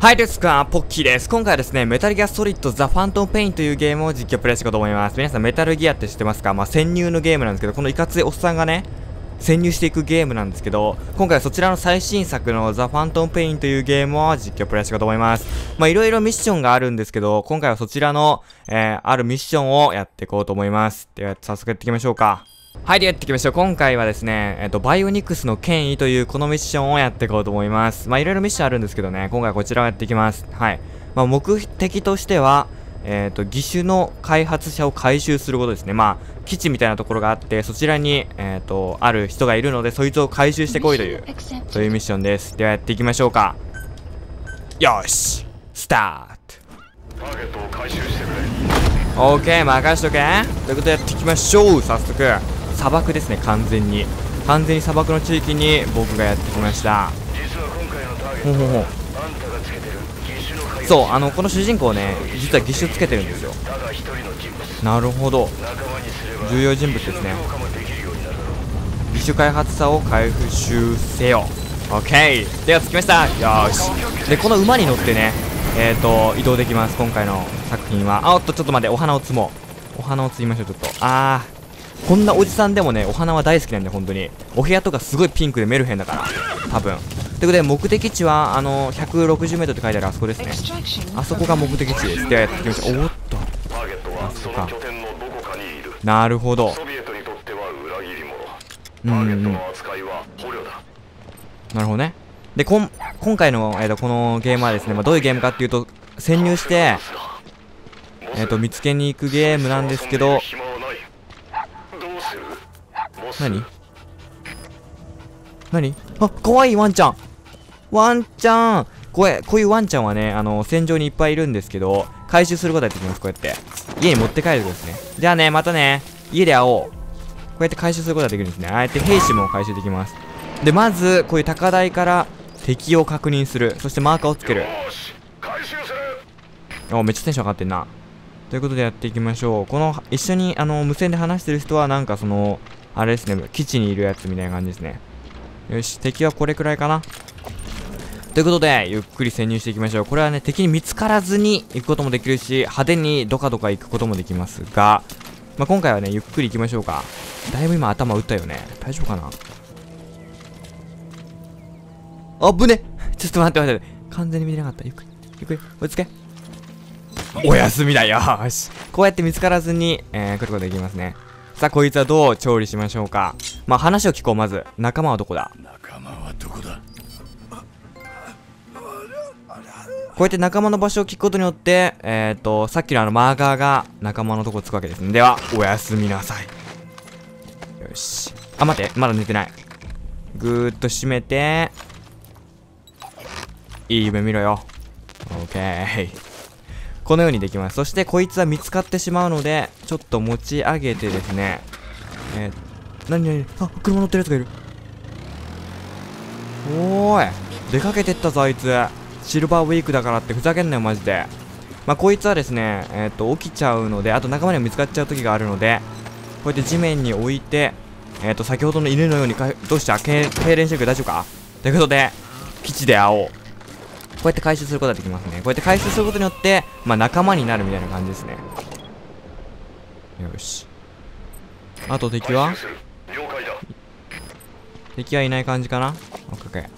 はいですか、ポッキーです。今回はですね、メタルギアソリッドザ・ファントム・ペインというゲームを実況プレイしていこうと思います。皆さんメタルギアって知ってますか？まあ、潜入のゲームなんですけど、このいかついおっさんがね、潜入していくゲームなんですけど、今回はそちらの最新作のザ・ファントム・ペインというゲームを実況プレイしていこうと思います。まあ、いろいろミッションがあるんですけど、今回はそちらの、えー、あるミッションをやっていこうと思います。では、早速やっていきましょうか。はい、でやっていきましょう。今回はですね、えっ、と、バイオニクスの権威というこのミッションをやっていこうと思います。まあ、いろいろミッションあるんですけどね、今回はこちらをやっていきます。はい。まあ、目的としては、えっ、ー、と、義手の開発者を回収することですね。まあ、基地みたいなところがあって、そちらに、えっ、ー、と、ある人がいるので、そいつを回収してこいという、そういうミッションです。ではやっていきましょうか。よしスタートターゲットを回収してくれオッケー任しとけということでやっていきましょう早速砂漠ですね完全に。完全に砂漠の地域に僕がやってきました。ほうほうほう。そうあのこの主人公ね実は義手つけてるんですよ。なるほど。重要人物ですね。義手開発者を回収せよ。OK では着きましたよし。でこの馬に乗ってねえっ、ー、と移動できます今回の作品は。あおっとちょっと待ってお花を摘もう。お花を摘みましょうちょっと。あーこんなおじさんでもね、お花は大好きなんで、本当に。お部屋とかすごいピンクでメルヘンだから。多分。ということで、目的地は、あの、160m って書いてあるあそこですね。あそこが目的地です。ではやっていきましょう。おっと。あそこか。なるほど。うん、うん。なるほどね。で、こん、今回の、えーと、このゲームはですね、まあ、どういうゲームかっていうと、潜入して、えっ、ー、と、見つけに行くゲームなんですけど、何？何？あ、かわいいワンちゃんワンちゃんこれ、こういうワンちゃんはね、あの、戦場にいっぱいいるんですけど、回収することができます、こうやって。家に持って帰ることですね。じゃあね、またね、家で会おう。こうやって回収することができるんですね。ああやって兵士も回収できます。で、まず、こういう高台から敵を確認する。そしてマーカーをつける。お、めっちゃテンション上がってんな。ということでやっていきましょう。この、一緒に、あの、無線で話してる人は、なんかその、あれですね、基地にいるやつみたいな感じですね。よし、敵はこれくらいかな。ということで、ゆっくり潜入していきましょう。これはね、敵に見つからずに行くこともできるし、派手にドカドカ行くこともできますが、まあ、今回はね、ゆっくり行きましょうか。だいぶ今頭打ったよね。大丈夫かな？あぶねちょっと待って待って。完全に見れなかった。ゆっくり、ゆっくり、追いつけ。お休みだよし。こうやって見つからずに、えー、来ることができますね。さあ、こいつはどう調理しましょうか？まあ、話を聞こう、まず。仲間はどこだ？仲間はどこだ？こうやって仲間の場所を聞くことによって、えっ、ー、と、さっきのあのマーカーが仲間のとこつくわけですね。では、おやすみなさい。よし。あ、待って、まだ寝てない。ぐーっと閉めて、いい夢見ろよ。オッケー。このようにできます。そしてこいつは見つかってしまうので、ちょっと持ち上げてですね、えー、なになにあ、車乗ってるやつがいる。おーい。出かけてったぞ、あいつ。シルバーウィークだからってふざけんなよ、マジで。まあ、こいつはですね、えっ、ー、と、起きちゃうので、あと仲間にも見つかっちゃう時があるので、こうやって地面に置いて、えっ、ー、と、先ほどの犬のように、どうした？け痙攣してるけど大丈夫か？ということで、基地で会おう。こうやって回収することができますね。こうやって回収することによって、まあ仲間になるみたいな感じですね。よし。あと敵は？敵はいない感じかな？オッケー。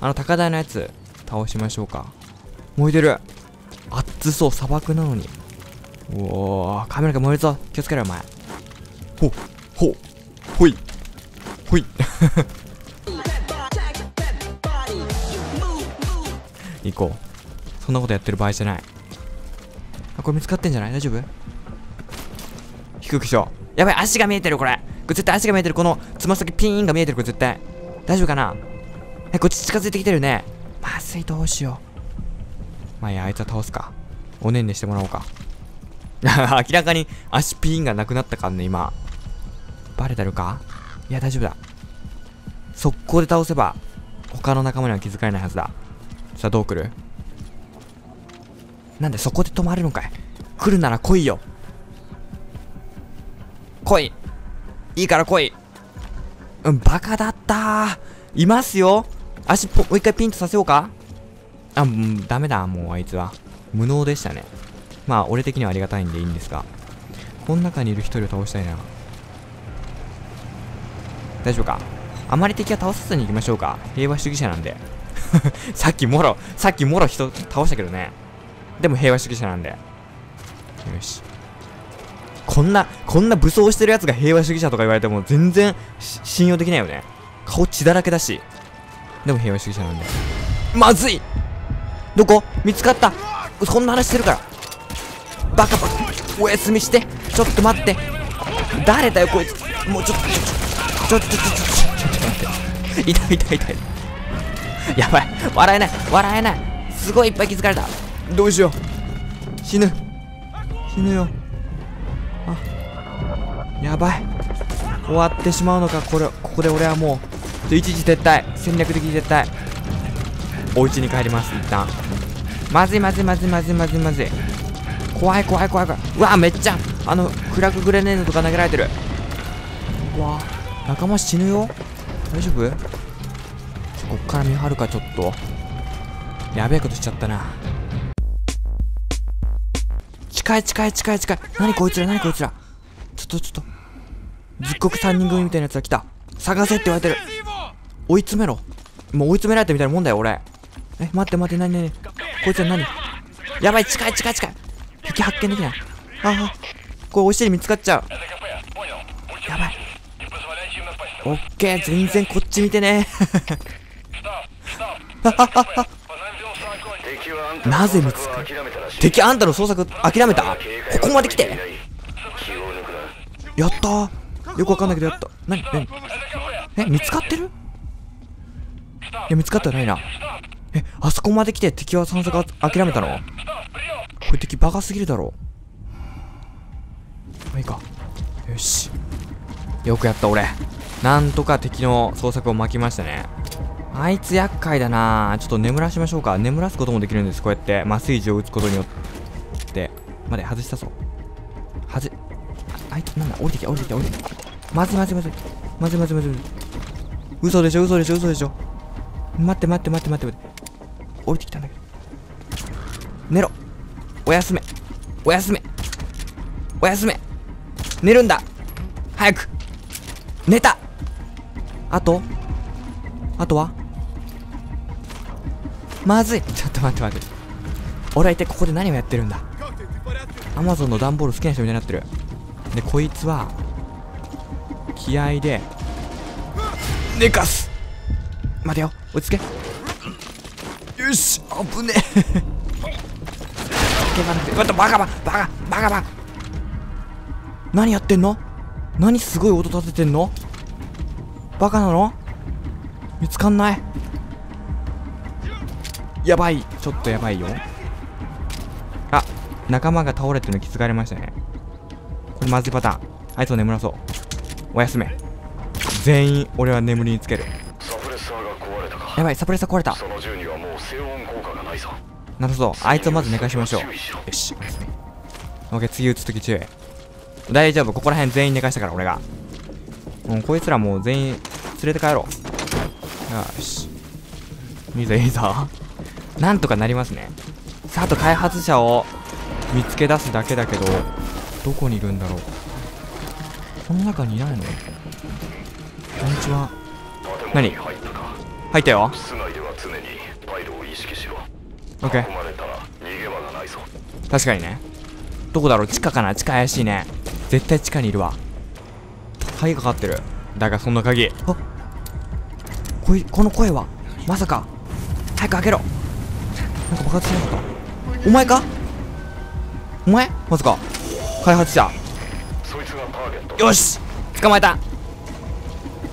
あの高台のやつ、倒しましょうか。燃えてる熱そう、砂漠なのに。おおカメラが燃えるぞ。気をつけろよ、お前。ほ、ほ、ほい。ほい。行こう。そんなことやってる場合じゃない。あ、これ見つかってんじゃない？大丈夫？低くしよう。やばい、足が見えてる、これ。これ絶対足が見えてる。このつま先ピーンが見えてる、これ絶対。大丈夫かな？え、こっち近づいてきてるね。まずい、どうしよう。まあいや、あいつは倒すか。おねんねしてもらおうか。明らかに足ピーンがなくなったからね、今。バレてるか？いや、大丈夫だ。速攻で倒せば、他の仲間には気づかれないはずだ。さあどう来る？なんでそこで止まるのかい？来るなら来いよ来いいいから来いうんバカだったいますよ足もう一回ピンとさせようかあ、う、ダメだ、もうあいつは。無能でしたね。まあ、俺的にはありがたいんでいいんですが。この中にいる一人を倒したいな。大丈夫か？あまり敵は倒さずに行きましょうか。平和主義者なんで。さっきもろ、さっきもろ人倒したけどね。でも平和主義者なんで。よし。こんな、こんな武装してるやつが平和主義者とか言われても全然信用できないよね。顔血だらけだし。でも平和主義者なんで。まずいどこ？見つかったそんな話してるから。バカバカ。おやすみして。ちょっと待って。誰だよこいつ。もうちょっと、ちょ、ちょ、ちょ、ちょ、ちょ、ちょ、ちょっと待って。痛い痛い痛い。やばい。笑えない。笑えない。すごいいっぱい気づかれた。どうしよう。死ぬ。死ぬよ。あ。やばい。終わってしまうのか、これ、ここで俺はもう、一時撤退。戦略的に撤退。お家に帰ります、一旦。まずいまずいまずいまずいまずいまずい。怖い怖い怖い怖い。うわ、めっちゃ、あの、フラググレネードとか投げられてる。うわ、仲間死ぬよ。大丈夫？こっから見張るか、ちょっと。やべえことしちゃったな。近い近い近い近い。何こいつら何こいつら。ちょっとちょっと。ずっこく3人組みたいなやつが来た。探せって言われてる。追い詰めろ。もう追い詰められたみたいなもんだよ、俺。え、待って待って、なになにこいつら何？やばい、近い近い近い。敵発見できない。ああ、これお尻見つかっちゃう。やばい。オッケー、全然こっち見てねなぜ見つか敵あんたの捜索諦めた？ここまで来て？やった？よくわかんないけどやった。何？何？え見つかってる？いや見つかってはないな。えあそこまで来て敵は捜索諦めたの？これ敵バカすぎるだろまあいいか。よし。よくやった俺。なんとか敵の捜索を巻きましたね。あいつ厄介だな。ちょっと眠らしましょうか。眠らすこともできるんです。こうやって麻酔銃を撃つことによって。まで外したぞ。はずああいつなんだ？降りてきた降りてきた降りてきたまずいまずいまずい。まずいまずいまずい。嘘でしょ？嘘でしょ？嘘でしょ？待って待って待って待って待って。降りてきたんだけど。寝ろ。おやすめおやすめおやすめ寝るんだ。早く。寝た。あと？あとは？まずい。ちょっと待って待って。俺は一体ここで何をやってるんだ？アマゾンの段ボール好きな人みたいになってる。でこいつは気合で寝かす。待てよ。落ち着け。よし危ねえ。叫ばなくて。待ってバカバカバカバカバカ何やってんの？何すごい音立ててんの？バカなの？見つかんない？やばい。ちょっとやばいよ。あ仲間が倒れてるの気づかれましたね。これまずいパターン。あいつを眠らそう。おやすめ全員俺は眠りにつける。やばいサプレッサー壊れた。その銃にはもう静音効果がないさ。なるほどあいつをまず寝かしましょう。よしおやすみ。オッケー次撃つとき注意。大丈夫。ここら辺全員寝かしたから俺が。もうこいつらもう全員連れて帰ろう。よし。いいぞいいぞなんとかなりますね。さああと開発者を見つけ出すだけだけどどこにいるんだろう。この中にいないの？こんにちは。何？入ったか入ったよ。室内では常にパイロを意識しろ。オッケー囲まれたら逃げ場がないぞ。確かにね。どこだろう？地下かな？地下怪しいね。絶対地下にいるわ。鍵かかってる。だがそんな鍵。あこいこの声は？まさか。早く開けろなんか爆発しなかった？お前か？お前？まさか。開発者。よし！捕まえた。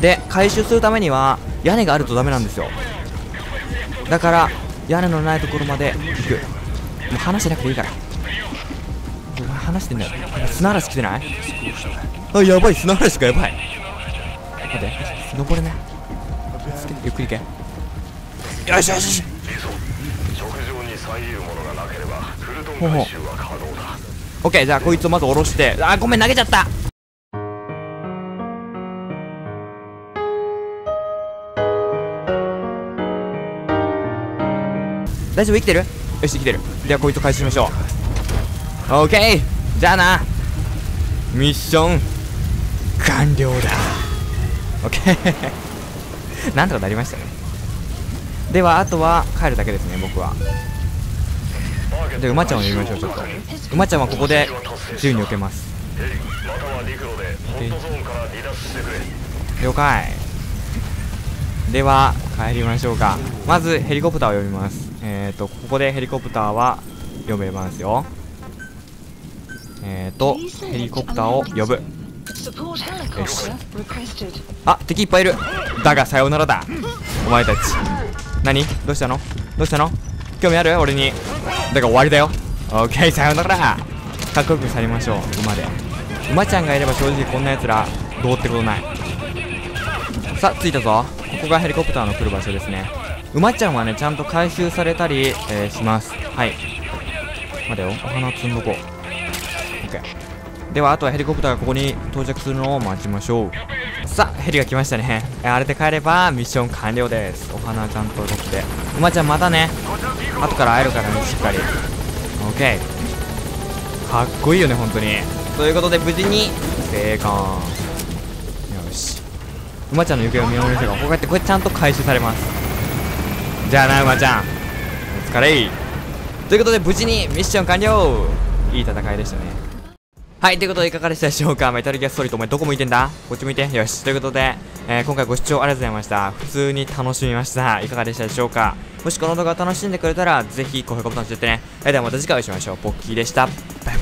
で回収するためには屋根があるとダメなんですよ。だから屋根のないところまで行く。もう話してなくていいから。お前話してんだよ。砂嵐来てない？あやばい。砂嵐がやばい。待って登れね落ち着けゆっくり行け。よしよしよしほうほうオッケーじゃあこいつをまず下ろしてあごめん投げちゃった大丈夫生きてるよし生きてるではこいつを回収しましょうオッケーじゃあなミッション完了だオッケーなんとかなりましたねではあとは帰るだけですね僕はで馬ちゃんを呼びましょうちょっと馬ちゃんはここで自由に避けます。了解。では帰りましょうか。まずヘリコプターを呼びます。えっ、ー、とここでヘリコプターは呼べますよ。えっ、ー、とヘリコプターを呼ぶ。よし。あ敵いっぱいいる。だがさようならだ。お前たち。何？どうしたの？どうしたの？興味ある？俺に。だから終わりだよ。オッケーさよなら。かっこよく去りましょう。馬で。馬ちゃんがいれば正直こんなやつらどうってことない。さあ着いたぞ。ここがヘリコプターの来る場所ですね。馬ちゃんはねちゃんと回収されたり、えー、します。はい。待てよ。お花積んどこう。OK ではあとはヘリコプターがここに到着するのを待ちましょう。さあヘリが来ましたね。あれで帰ればミッション完了です。お花ちゃんと取って馬ちゃんまたね。後から会えるからねしっかり。OK かっこいいよね本当に。ということで無事に生還よし。馬ちゃんの行方を見守りましょうかこうやってこれちゃんと回収されます。じゃあな馬ちゃん。お疲れ。ということで無事にミッション完了。いい戦いでしたね。はい、ということでいかがでしたでしょうか？メタルギアストリートお前どこ向いてんだ？こっち向いてよし。ということで、えー、今回ご視聴ありがとうございました。普通に楽しみました。いかがでしたでしょうか？もしこの動画を楽しんでくれたら、ぜひ高評価ボタン押してってね。えー、ではまた次回お会いしましょう。ポッキーでした。バイバイ。